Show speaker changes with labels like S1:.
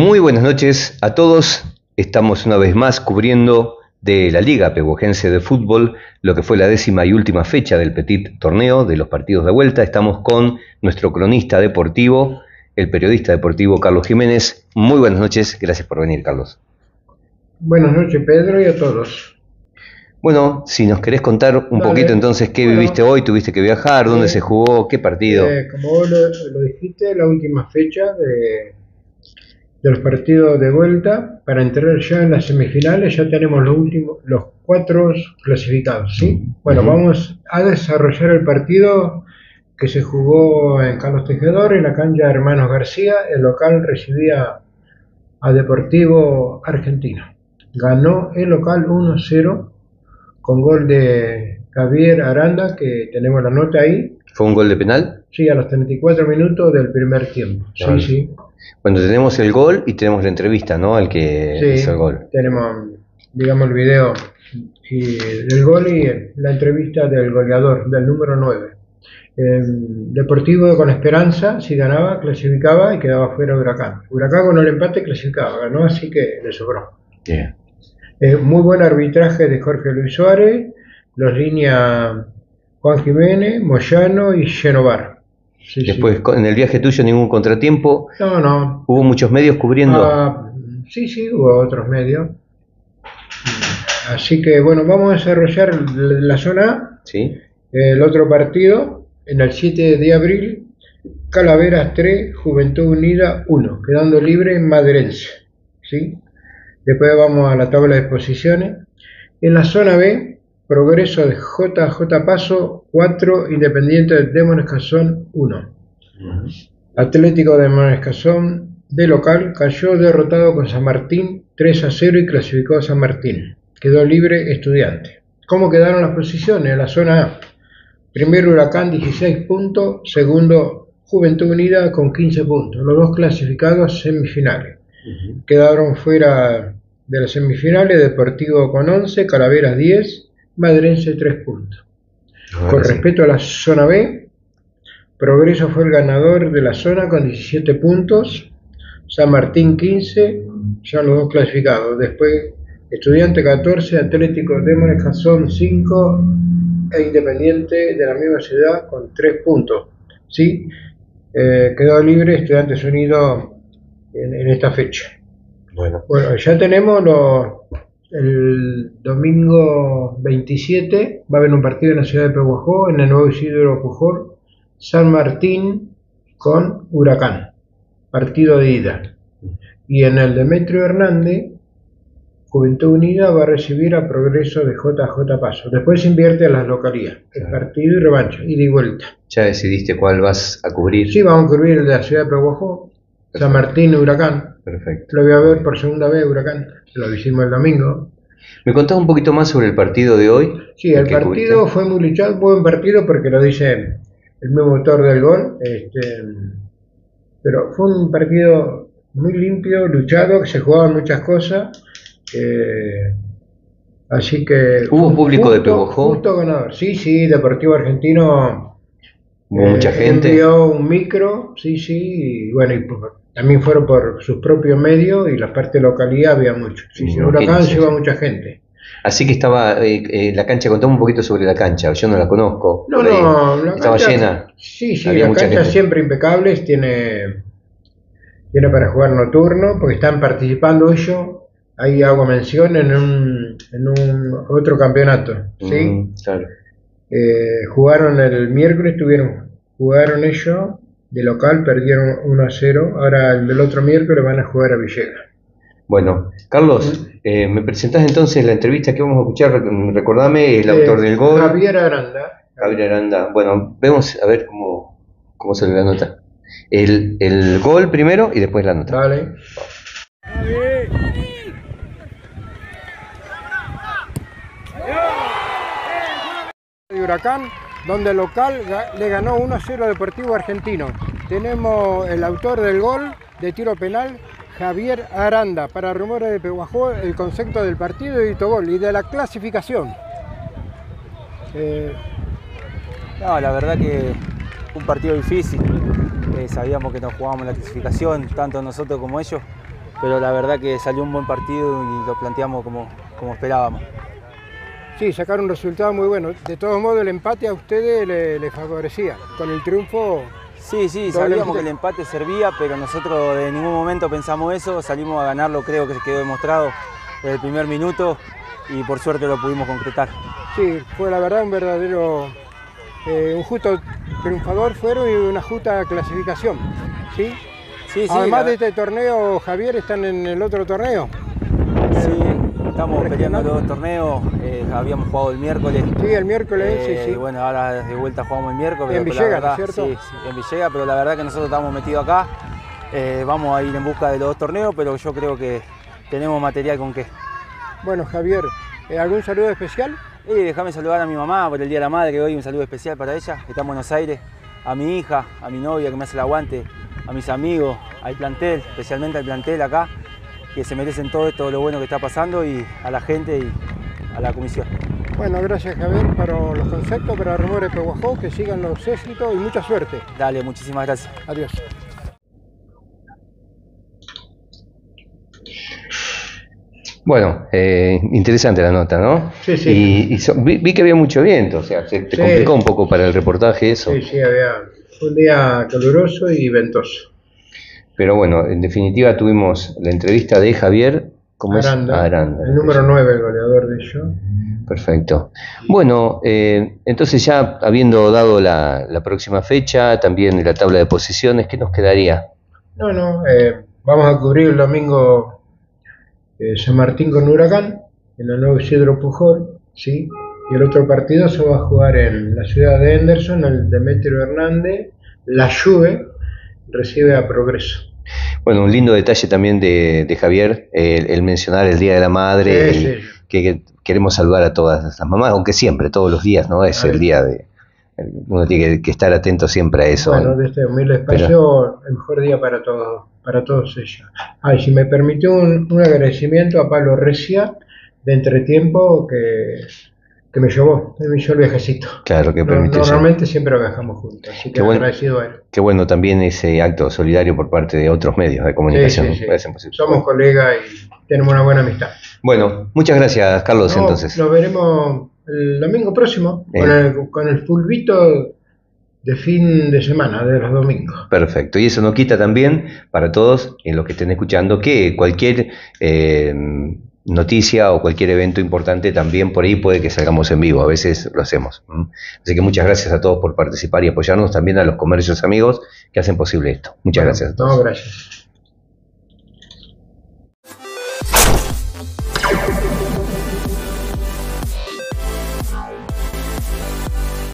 S1: Muy buenas noches a todos. Estamos una vez más cubriendo de la Liga Peguajense de Fútbol lo que fue la décima y última fecha del Petit Torneo de los partidos de vuelta. Estamos con nuestro cronista deportivo, el periodista deportivo Carlos Jiménez. Muy buenas noches. Gracias por venir, Carlos.
S2: Buenas noches, Pedro, y a todos.
S1: Bueno, si nos querés contar un
S2: Dale.
S1: poquito entonces qué
S2: Bueno.
S1: viviste hoy, tuviste que viajar, dónde
S2: Eh,
S1: se jugó, qué partido.
S2: Eh, como vos lo, lo dijiste, la última fecha de, de los partidos de vuelta, para entrar ya en las semifinales, ya tenemos los últimos, los cuatro clasificados, ¿sí? Bueno, vamos a desarrollar el partido que se jugó en Carlos Tejedor, en la cancha de Hermanos García. El local recibía a Deportivo Argentino. Ganó el local 1-0 con gol de Javier Aranda, que tenemos la nota ahí,
S1: ¿Fue un gol de penal?
S2: Sí, a los 34 minutos del primer tiempo. Sí, sí.
S1: Bueno, tenemos el gol y tenemos la entrevista, ¿no? Al que
S2: Sí,
S1: hizo el gol.
S2: tenemos, digamos, el video y del gol y la entrevista del goleador, del número 9. Eh, Deportivo con esperanza, si ganaba, clasificaba y quedaba fuera Huracán. Huracán con el empate clasificaba, ganó, así que le sobró. Eh, muy buen arbitraje de Jorge Luis Suárez, los líneas Juan Jiménez, Moyano y Genovar. Sí.
S1: Después, en el viaje tuyo, ningún contratiempo.
S2: No, no,
S1: Hubo muchos medios cubriendo.
S2: Ah, sí, sí, hubo otros medios. Así que bueno, vamos a desarrollar la zona A.
S1: ¿Sí?
S2: El otro partido, en el 7 de abril, Calaveras 3, Juventud Unida 1, quedando libre en Madrense. ¿sí? Después vamos a la tabla de posiciones. En la zona B, Progreso de JJ Paso 4, Independiente de Demon Escazón 1. Atlético de Manescazón de local cayó derrotado con San Martín 3 a 0 y clasificó a San Martín. Quedó libre estudiante. ¿Cómo quedaron las posiciones? En la zona A. Primero Huracán 16 puntos, segundo Juventud Unida con 15 puntos. Los dos clasificados a semifinales. Quedaron fuera de las semifinales Deportivo con 11, Calaveras 10, Madrense 3 puntos.
S1: Ahora
S2: Con
S1: sí.
S2: respecto a la zona B, Progreso fue el ganador de la zona con 17 puntos, San Martín 15, ya los dos clasificados. Después Estudiante 14, Atlético de Monecazón 5 e Independiente de la misma ciudad con 3 puntos. ¿sí? Eh, quedó libre Estudiantes Unidos en, en esta fecha.
S1: Bueno,
S2: Bueno, ya tenemos los, el domingo 27, va a haber un partido en la ciudad de Pehuajó, en el nuevo Isidro Pujol, San Martín con Huracán, partido de ida. Y en el Demetrio Hernández, Juventud Unida va a recibir a Progreso de JJ Paso. Después se invierte a las localías, el partido y revancha, ida y vuelta.
S1: ya decidiste cuál vas a cubrir.
S2: Sí, vamos a cubrir el de la ciudad de Pehuajó, San Martín, Huracán.
S1: Perfecto.
S2: Lo voy a ver por segunda vez, Huracán. Lo hicimos el domingo.
S1: ¿Me contás un poquito más sobre el partido de hoy?
S2: Sí, el partido fue muy luchado, buen partido porque lo dice el mismo autor del gol. Este, pero fue un partido muy limpio, luchado, que se jugaban muchas cosas. eh, así que.
S1: ¿Hubo público de Pehuajó?
S2: Justo ganador. Sí, sí, Deportivo Argentino.
S1: Hubo mucha
S2: eh,
S1: gente.
S2: Envió un micro, sí, sí, y bueno, y por- también fueron por sus propios medios y la parte de localidad había mucho. Sí, sí, Huracán
S1: sí,
S2: lleva
S1: sí.
S2: mucha gente.
S1: Así que estaba eh, eh, la cancha, contame un poquito sobre la cancha, yo no la conozco.
S2: No,
S1: ahí.
S2: no, la
S1: Estaba
S2: cancha-
S1: llena.
S2: Sí, sí,
S1: Había
S2: la cancha
S1: gente.
S2: siempre impecables, tiene, tiene para jugar nocturno, porque están participando ellos. Ahí hago mención en un, en un otro campeonato, ¿sí?
S1: Mm, claro.
S2: Eh, jugaron el miércoles, tuvieron, jugaron ellos de local, perdieron 1 a 0. Ahora el del otro miércoles van a jugar a Villegas.
S1: Bueno, Carlos, eh, ¿me presentás entonces la entrevista que vamos a escuchar? Rec- Recordame el autor
S2: Eh,
S1: del gol,
S2: Javier Aranda.
S1: Gabriel Aranda. Bueno, vemos a ver cómo, cómo sale la nota. El, el gol primero y después la nota.
S2: Vale. Huracán, donde local le ganó 1-0 a Deportivo Argentino. Tenemos el autor del gol de tiro penal, Javier Aranda. Para Rumores de Pehuajó, el concepto del partido y gol y de la clasificación. Eh,
S3: No, la verdad que un partido difícil. Eh, sabíamos que nos jugábamos la clasificación, tanto nosotros como ellos. pero la verdad que salió un buen partido y lo planteamos como, como esperábamos.
S2: Sí, sacaron un resultado muy bueno. De todos modos, el empate a ustedes le, le favorecía. Con el triunfo
S3: Sí, sí, sabíamos que el empate servía, pero nosotros de ningún momento pensamos eso, salimos a ganarlo, creo que se quedó demostrado desde el primer minuto y por suerte lo pudimos concretar.
S2: Sí, fue la verdad un verdadero, eh, un justo triunfador fueron y una justa clasificación. ¿sí?
S3: Sí, sí,
S2: Además
S3: la-
S2: de este torneo, Javier, están en el otro torneo.
S3: sí, estamos peleando los dos torneos, eh, habíamos jugado el miércoles.
S2: Sí, el miércoles,
S3: Eh,
S2: sí, sí.
S3: Bueno, ahora de vuelta jugamos el miércoles.
S2: En Villegas, ¿no
S3: verdad-
S2: cierto?
S3: Sí, sí, en Villegas, pero la verdad que nosotros estamos metidos acá. Eh, vamos a ir en busca de los dos torneos, pero yo creo que tenemos material con qué.
S2: Bueno, Javier, eh, ¿algún saludo especial?
S3: Y déjame saludar a mi mamá por el Día de la Madre, hoy un saludo especial para ella, que está en Buenos Aires, a mi hija, a mi novia que me hace el aguante, a mis amigos, al plantel, especialmente al plantel acá, que se merecen todo esto, lo bueno que está pasando, y a la gente y a la comisión.
S2: Bueno, gracias Javier por los conceptos, para Rumores Peguajó, que sigan los éxitos y mucha suerte.
S3: Dale, muchísimas gracias.
S2: Adiós.
S1: Bueno, eh, interesante la nota, ¿no?
S2: Sí, sí.
S1: Y, y so- vi, vi que había mucho viento, o sea, se te
S2: Sí.
S1: complicó un poco para el reportaje eso.
S2: Sí, sí, había fue un día caluroso y ventoso.
S1: Pero bueno, en definitiva tuvimos la entrevista de Javier, ¿cómo
S2: Aranda,
S1: es? Aranda.
S2: el número 9, el goleador de ellos.
S1: Perfecto. Bueno, eh, entonces ya habiendo dado la, la próxima fecha, también la tabla de posiciones, ¿qué nos quedaría?
S2: No, no, eh, vamos a cubrir el domingo eh, San Martín con Huracán, en el nuevo Isidro Pujol, ¿sí? Y el otro partido se va a jugar en la ciudad de Henderson, el Demetrio Hernández, la Juve recibe a Progreso.
S1: Bueno, un lindo detalle también de, de Javier, el, el mencionar el Día de la Madre,
S2: Sí,
S1: el-
S2: sí.
S1: que, que queremos saludar a todas las mamás, aunque siempre, todos los días, ¿no? Es el día de... Uno tiene que, que estar atento siempre a eso.
S2: Bueno, de este humilde espacio, el mejor día para todos, para todos ellos. Ay, si me permitió un, un agradecimiento a Pablo Recia de Entretiempo que, que me llevó, me llevó el viajecito.
S1: Claro, que
S2: No-
S1: permitió eso.
S2: Normalmente siempre viajamos juntos, así que
S1: Qué bueno.
S2: agradecido a él.
S1: Qué bueno también ese acto solidario por parte de otros medios de comunicación.
S2: Sí, sí. Somos colegas y tenemos una buena amistad.
S1: Bueno, muchas gracias, Carlos,
S2: No,
S1: entonces.
S2: Nos veremos el domingo próximo
S1: Eh.
S2: con, el, con el fulbito de fin de semana, de los domingos.
S1: Perfecto. Y eso no quita también para todos, en los que estén escuchando, que cualquier eh, noticia o cualquier evento importante también por ahí puede que salgamos en vivo. A veces lo hacemos. Así que muchas gracias a todos por participar y apoyarnos, también a los comercios amigos que hacen posible esto. Muchas gracias a todos.
S2: No, gracias.